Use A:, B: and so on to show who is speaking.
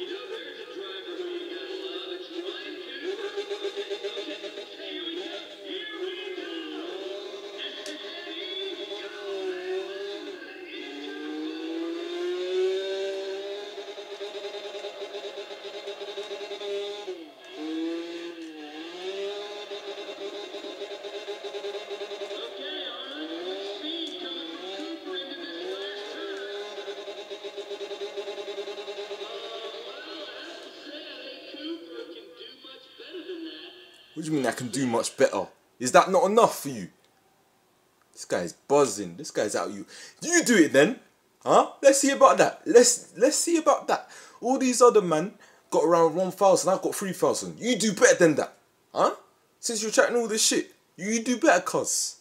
A: You know What do you mean I can do much better? Is that not enough for you? This guy's buzzing. This guy's out you. You do it then. Huh? Let's see about that. Let's let's see about that. All these other men got around one thousand. I've got three thousand. You do better than that. Huh? Since you're chatting all this shit, you do better, cuz.